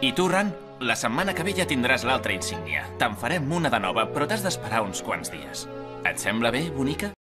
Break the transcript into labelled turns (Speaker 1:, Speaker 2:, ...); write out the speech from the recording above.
Speaker 1: I tu, Ran, la setmana que ve ja tindràs l'altra insígnia. Te'n farem una de nova, però t'has d'esperar uns quants dies. Et sembla bé, bonica?